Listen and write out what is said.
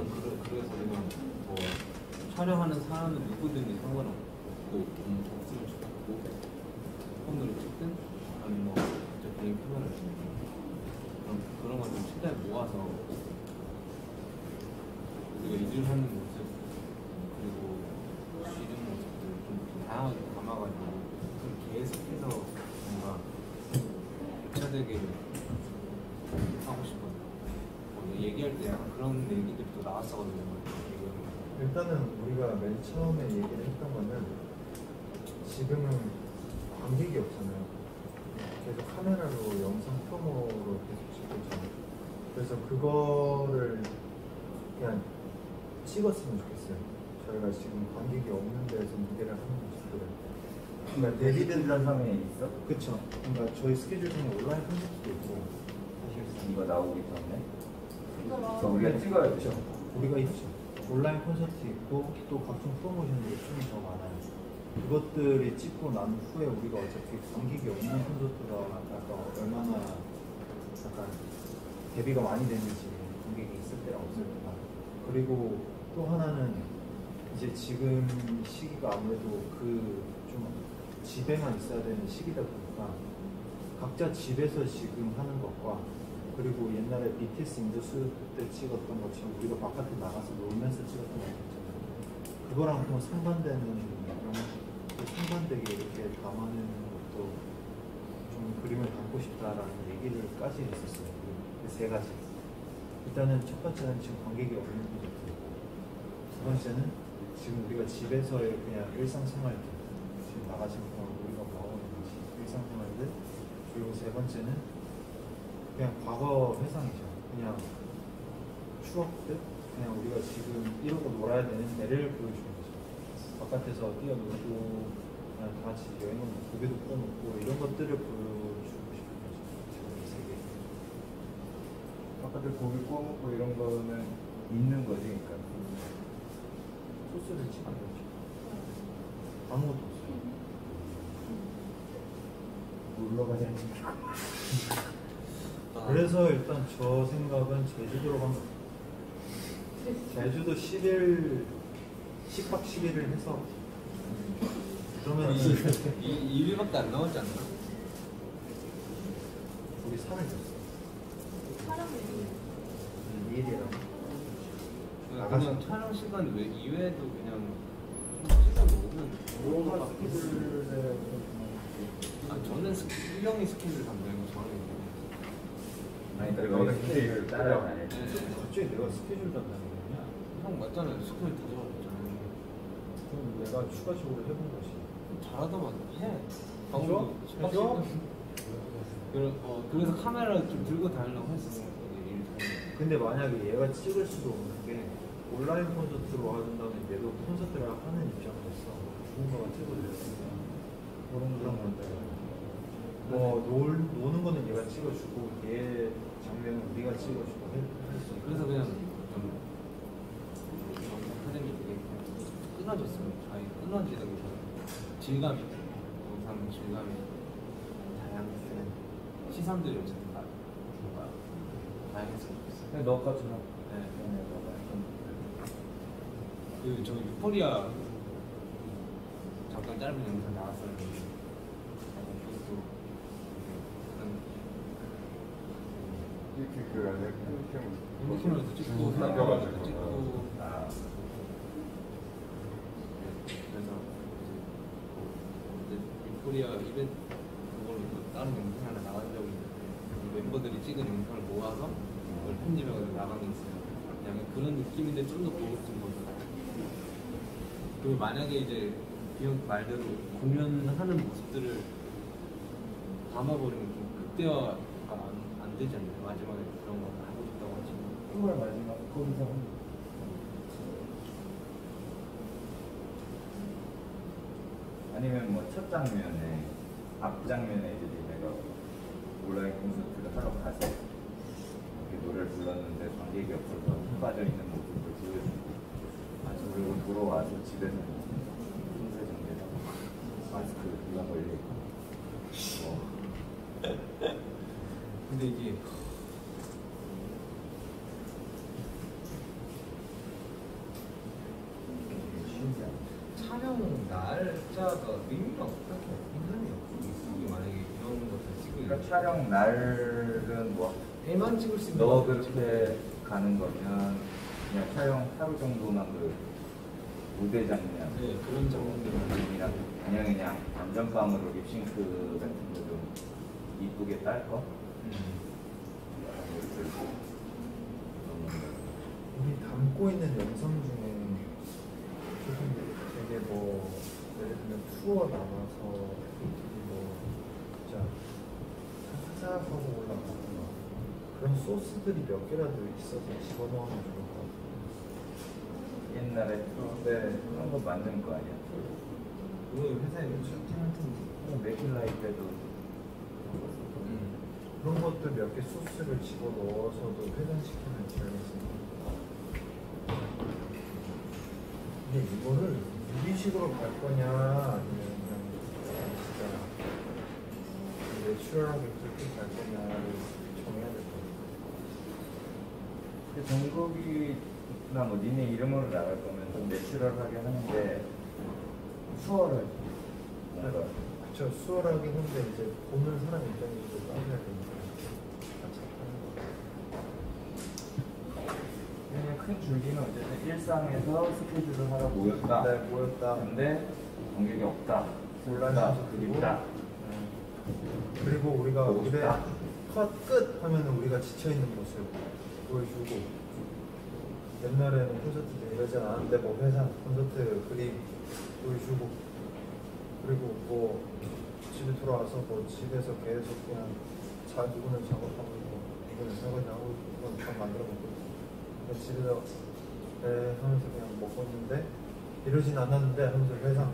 저는 그래, 그래서 그냥 뭐 촬영하는 사람은 누구든지 상관없고 뭐 없으면 좋고 폰으로 찍든 아니면 뭐 진짜 개인 카메라를 찍든 그런 그런 걸 좀 최대한 모아서 우리가 일하는 모습 그리고 쉬는 모습들 좀 다양하게 담아가지고 그 계속해서 뭔가 차되게 하고 싶어요. 뭐 얘기할 때 약간 그런 얘기들이 또 나왔었거든요. 일단은 우리가 맨 처음에 얘기를 했던 거는 지금은 관객이 없잖아요. 계속 카메라로 영상 프로모로 계속 찍고 있잖아요. 그래서 그거를 그냥 찍었으면 좋겠어요. 저희가 지금 관객이 없는 데서 무대를 하는 모습들을. 그러니까 데뷔된 상황에 있어? 그쵸. 그러니까 저희 스케줄 중에 온라인 콘서트도 있고 사실 이거 나오기 전에 저 우리가 찍어야. 되죠. 우리가 있죠. 온라인 콘서트 있고 또 각종 프로모션들이 좀더 많아요. 그것들이 찍고 난 후에 우리가 어차피 관객이 없는 콘서트가 약간 얼마나 약간 데뷔가 많이 됐는지 관객이 있을 때랑 없을 때랑 그리고 또 하나는 이제 지금 시기가 아무래도 그 좀 집에만 있어야 되는 시기다 보니까 각자 집에서 지금 하는 것과 그리고 옛날에 BTS 인더스 때 찍었던 것처럼 우리가 바깥에 나가서 놀면서 찍었던 것 있잖아요. 그거랑 좀 상반되는 그런 또 상반되게 이렇게 담아내는 것도 좀 그림을 담고 싶다라는 얘기를까지 했었어요. 그 세 가지. 일단은 첫 번째는 지금 관객이 없는 콘서트. 두 번째는 지금 우리가 집에서의 그냥 일상생활들. 지금 나가지 못하고 우리가 봐오는 일상생활들. 그리고 세 번째는 그냥 과거 회상이죠. 그냥 추억들, 그냥 우리가 지금 이러고 놀아야 되는 때를 보여주는 거죠. 바깥에서 뛰어놀고, 그냥 다 같이 여행을 고개도 꺼놓고 이런 것들을 보여주고 싶은 거죠. 지금 이 세계. 아까들 고기 구워 먹고 이런 거는 있는 거지, 그러니까. 소스를 찍은 거죠. 아무것도 없어요. 놀러 가자. 그래서 일단 저 생각은 제주도로 가면 제주도 10일 10박 11을 해서. 그러면 이, 이 2일밖에 안 남았지 않나? 우리 3일 됐어. 촬영이 2일이랑 그냥 촬영 시간 외 이외에도 그냥 좀 시간 먹으면 뭐가 스케줄에 아 저는 스, 일령이 스케줄 저는 아니, 그러니까 너는 스케줄 따라가야지. 네. 갑자기 내가 스케줄 담당이냐? 형 맞잖아요 스케줄 다 잡았잖아요 그럼 내가 추가적으로 해본 거지. 잘하더만 해 해줘? 해줘? 그래, 어, 그래서 카메라 좀 들고 다니려고 했었어. 근데 만약에 얘가 찍을 수도 없는 게 온라인 콘서트로 와준다면 얘도 콘서트를 하는 입장으로서 좋은 거만 찍어드렸으니까 그런 그런 건데 뭐 놀, 노는 거는 얘가 찍어주고 얘 장면은 우리가 찍어주고 할수 있고 그래서 그냥 좀 사장님이 되게 끊어졌어요. 아예 끊어지다기보다 질감이 영상 질감이 다양했어요 시선들이 엄청 다 뭔가 다양했으면 좋겠어요. 근데 네. 너가 그 저기 유포리아 잠깐 짧은 영상 나왔었는데 약간 그것도 이렇게 그 안에 아, 유포리아 이벤트 그걸로 또 다른 영상 하나 나간 적이 있는데 이 멤버들이 찍은 영상을 모아서 그걸 편집해가지고 나간 게 있어요 약간 그런 느낌인데 좀 더 고급진 거죠 그리고 만약에 이제 비형 말대로 공연하는 모습들을 담아버리면 좀 안, 안 되지 않나요? 마지막에 그런 거 하고 싶다고 하지만 정말 마지막 거기서 한 아니면 뭐 첫 장면에 앞 장면에 이제 내가 온라인 콘서트를 하러 가서 이렇게 노래를 불렀는데 관객이 없어서 빠져 있는 모습을 보여주고 그리고 돌아와서 집에서 손세 정대하고 마스크 이런 걸려 있고 뭐 근데 이게 촬영 날짜가 의미가 없다고 생각해요. 이게 만약에 이런 것을 찍고 그러니까 촬영 날은 뭐 대만 찍을 수 있는 너. 그렇게 가는 거면 그냥 촬영 하루 정도만 그 무대 장면 네 그런 장면들은 그냥 그냥 그냥 안전빵으로 립싱크 같은 거좀 이쁘게 딸 거. 음. 우리 담고 있는 영상 중에 조금 되게 뭐 들면 투어 나와서 뭐 진짜 사사하고 올라가거나 그런 소스들이 몇 개라도 있어서 집어넣으면 좋을 것 같아요. 옛날에 또 네. 그런 거 만든 거 아니야? 그거 회사에 촬영팀 맥킬라이 때도 음. 그런 것들 몇 개 소스를 집어넣어서도 회전시키면 재밌습니다. 근데 이거를 유리식으로 갈 거냐 아니면 그냥 진짜 내추럴하게 그렇게 갈 거냐를 정해야 될. 근데 정국이나 뭐 니네 이름으로 나갈 거면 좀 내추럴하게 하는데 뭔가 그쵸 수월하긴 한데 이제 보는 사람 입장에서도 따져야 되니까 같이 하는 거. 그냥 큰 줄기는 어쨌든 일상에서 스케줄을 하러 모였다. 네 모였다. 근데 관객이 없다. 콘서트고. 있다. 네. 그리고 우리가 무대. 컷끝 하면은 우리가 지쳐 있는 모습 보여주고 옛날에는 콘서트 때 이러지 않았는데 뭐 회사 콘서트 그림 보여주고 그리고 뭐 집에 돌아와서 뭐 집에서 계속 그냥 자 누구는 작업하고 있고 누구는 하고 있고 누구는 밥 만들어 먹고 집에서 에 하면서 그냥 먹었는데 이러진 않았는데 하면서 회상. 아,